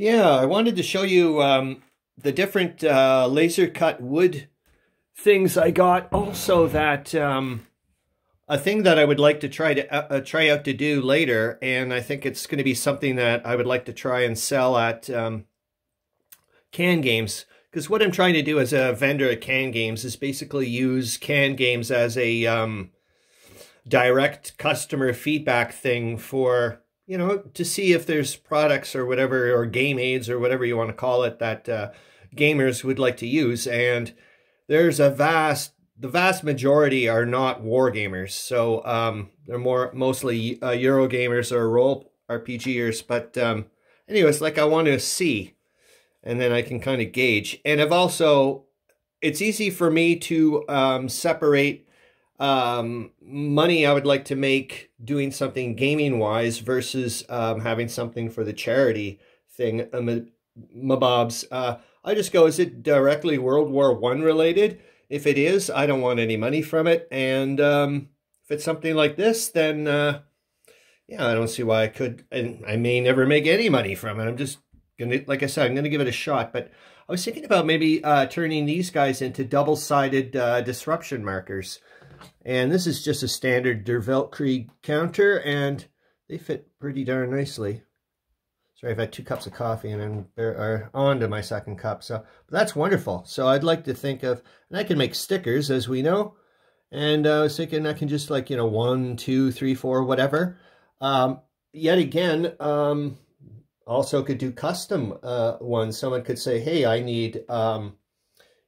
Yeah, I wanted to show you um, the different uh, laser cut wood things I got. Also that um, a thing that I would like to try to uh, uh try out to do later, and I think it's going to be something that I would like to try and sell at um, Can Games. Because what I'm trying to do as a vendor at Can Games is basically use Can Games as a um, direct customer feedback thing for you know, to see if there's products or whatever, or game aids or whatever you want to call it, that uh, gamers would like to use. And there's a vast, the vast majority are not war gamers. So um, they're more mostly uh, Euro gamers or role RPGers. But um, anyways, like I want to see, and then I can kind of gauge. And I've also, it's easy for me to um, separate um, money I would like to make doing something gaming wise versus um, having something for the charity thing. Um, Mabobs, uh, I just go, is it directly World War One related? If it is, I don't want any money from it. And um, if it's something like this, then uh, yeah, I don't see why I could. And I may never make any money from it. I'm just gonna, like I said, I'm gonna give it a shot. But I was thinking about maybe uh, turning these guys into double-sided uh, disruption markers. And this is just a standard Der Weltkrieg counter, and they fit pretty darn nicely. Sorry, I've had two cups of coffee and I'm are on to my second cup. So that's wonderful. So I'd like to think of, and I can make stickers, as we know. And uh, I was thinking I can just like, you know, one, two, three, four, whatever. Um, yet again, um, also could do custom uh, ones. Someone could say, hey, I need, um,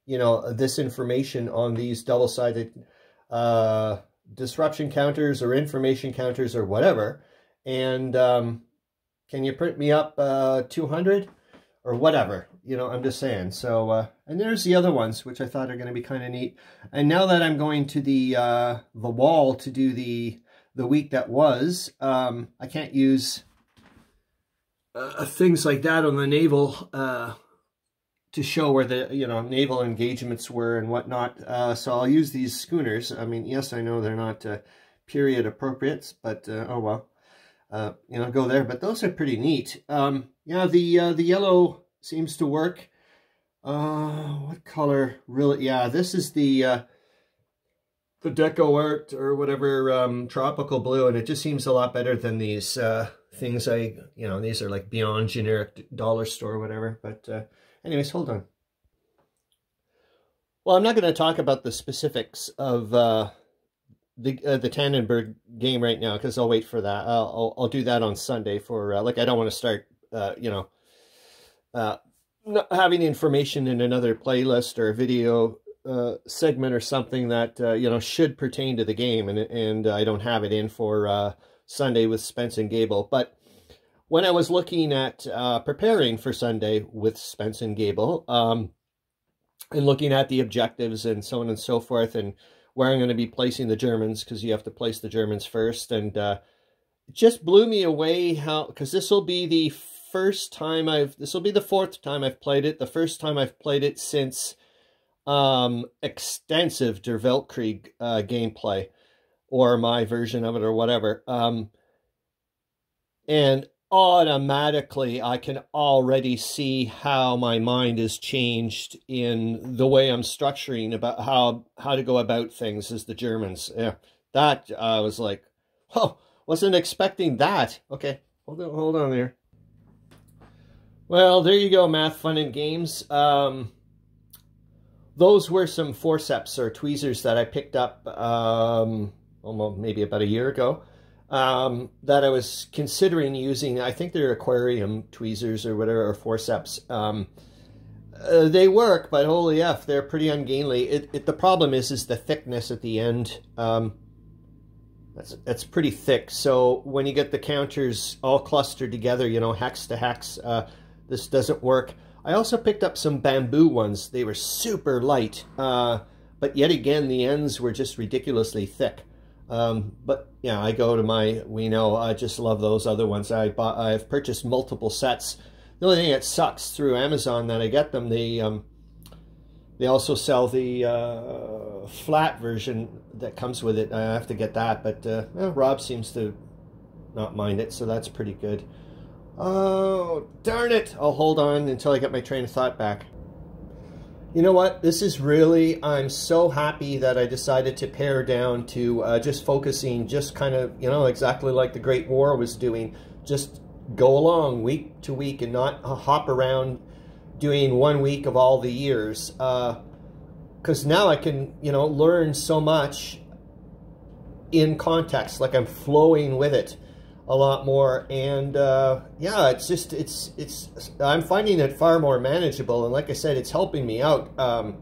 you know, this information on these double-sided uh, disruption counters or information counters or whatever. And um, can you print me up uh, 200 or whatever? You know, I'm just saying. So, uh, and there's the other ones, which I thought are going to be kind of neat. And now that I'm going to the uh, the wall to do the the week that was, um, I can't use uh, things like that on the naval uh, to show where the you know naval engagements were and whatnot. Uh, so I'll use these schooners. I mean, yes, I know they're not uh, period appropriate, but uh, oh well. Uh, you know, go there. But those are pretty neat. Um, yeah, the uh, the yellow seems to work. Uh, what color? Really? Yeah, this is the the Deco Art or whatever um, tropical blue, and it just seems a lot better than these things I, you know, these are like beyond generic dollar store or whatever. But Anyways, hold on. Well, I'm not going to talk about the specifics of uh, the uh, the Tannenberg game right now because I'll wait for that. I'll, I'll, I'll do that on Sunday for uh, like I don't want to start uh, you know uh, having information in another playlist or a video uh, segment or something that uh, you know should pertain to the game and and I don't have it in for uh, Sunday with Spence and Gable, but when I was looking at uh, preparing for Sunday with Spence and Gable, um, and looking at the objectives and so on and so forth, and where I'm going to be placing the Germans, because you have to place the Germans first, and uh, it just blew me away how, because this will be the first time I've, this will be the fourth time I've played it, the first time I've played it since um, extensive Der Weltkrieg uh, gameplay, or my version of it, or whatever. Um, and automatically I can already see how my mind has changed in the way I'm structuring about how how to go about things as the Germans. Yeah, that I was like, oh, wasn't expecting that. Okay, hold on, hold on there. Well, there you go, math, fun, and games. Um, those were some forceps or tweezers that I picked up um, almost maybe about a year ago um, that I was considering using. I think they're aquarium tweezers or whatever, or forceps. Um, uh, they work, but holy f, they're pretty ungainly. It, it, the problem is, is the thickness at the end. Um, that's that's pretty thick. So when you get the counters all clustered together, you know, hex to hex, uh, this doesn't work. I also picked up some bamboo ones. They were super light, uh, but yet again, the ends were just ridiculously thick. Um, but yeah, I go to my, we know, I just love those other ones. I bought, I've purchased multiple sets. The only thing that sucks through Amazon that I get them, they, um, they also sell the uh, flat version that comes with it. I have to get that, but uh, well, Rob seems to not mind it, so that's pretty good. Oh, darn it. I'll hold on until I get my train of thought back. You know what? This is really, I'm so happy that I decided to pare down to uh, just focusing, just kind of, you know, exactly like the Great War was doing. Just go along week to week and not hop around doing one week of all the years. Because uh, now I can, you know, learn so much in context, like I'm flowing with it a lot more. And uh, yeah it's just it's it's I'm finding it far more manageable. And like I said it's helping me out um,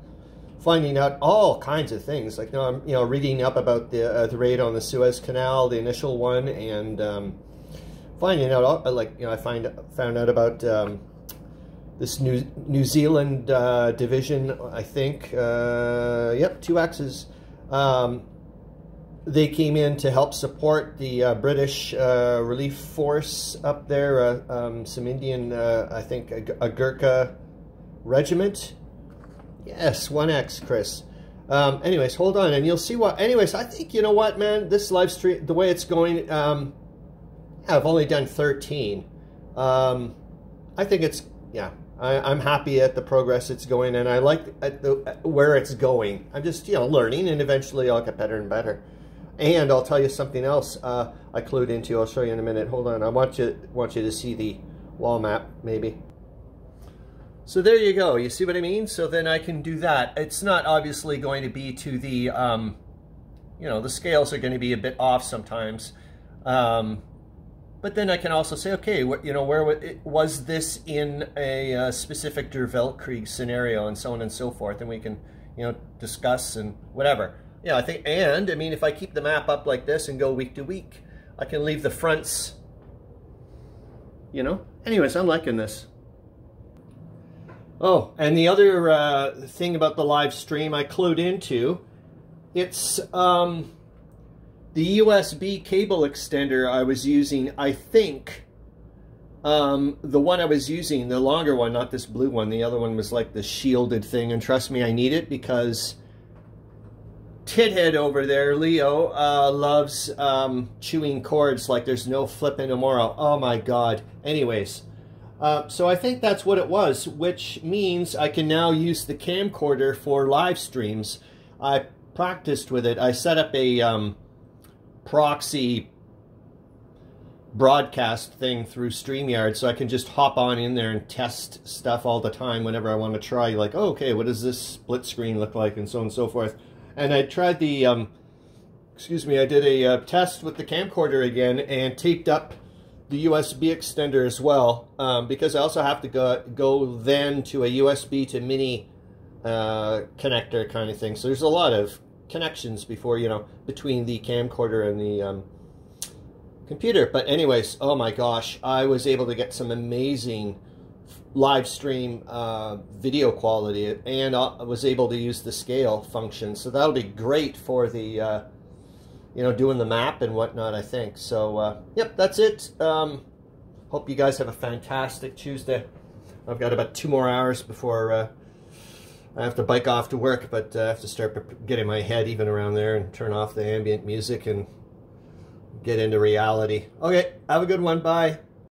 finding out all kinds of things. Like know, I'm you know reading up about the uh, the raid on the Suez Canal the initial one and um, finding out uh, like you know I find found out about um, this New New Zealand uh, division I think uh, yep two axes um, they came in to help support the uh, British uh, relief force up there, uh, um, some Indian, uh, I think, a, Gurkha regiment. Yes, 1X, Chris. Um, anyways, hold on, and you'll see what... Anyways, I think, you know what, man? This live stream, the way it's going, um, I've only done 13. Um, I think it's, yeah, I, am happy at the progress it's going, and I like the, where it's going. I'm just, you know, learning, and eventually I'll get better and better. And I'll tell you something else uh, I clued into. I'll show you in a minute. Hold on. I want you want you to see the wall map, maybe. So there you go. You see what I mean? So then I can do that. It's not obviously going to be to the, um, you know, the scales are going to be a bit off sometimes. Um, but then I can also say, okay, what, you know, where was this in a uh, specific Der Weltkrieg scenario and so on and so forth. And we can, you know, discuss and whatever. Yeah, I think, and, I mean, if I keep the map up like this and go week to week, I can leave the fronts, you know? Anyways, I'm liking this. Oh, and the other uh, thing about the live stream I clued into, it's um, the USB cable extender I was using, I think, um, the one I was using, the longer one, not this blue one, the other one was like the shielded thing, and trust me, I need it because Tithead over there, Leo, uh, loves um, chewing cords like there's no flipping tomorrow. Oh my god. Anyways, uh, so I think that's what it was, which means I can now use the camcorder for live streams. I practiced with it. I set up a um, proxy broadcast thing through StreamYard so I can just hop on in there and test stuff all the time whenever I want to try. Like, oh, okay, what does this split screen look like and so on and so forth. And I tried the, um, excuse me, I did a uh, test with the camcorder again and taped up the USB extender as well um, because I also have to go, go then to a USB to mini uh, connector kind of thing. So there's a lot of connections before, you know, between the camcorder and the um, computer. But anyways, oh my gosh, I was able to get some amazing live stream uh, video quality and I was able to use the scale function. So that'll be great for the, uh, you know, doing the map and whatnot, I think. So, uh, yep, that's it. Um, hope you guys have a fantastic Tuesday. I've got about two more hours before uh, I have to bike off to work, but uh, I have to start getting my head even around there and turn off the ambient music and get into reality. Okay, have a good one. Bye.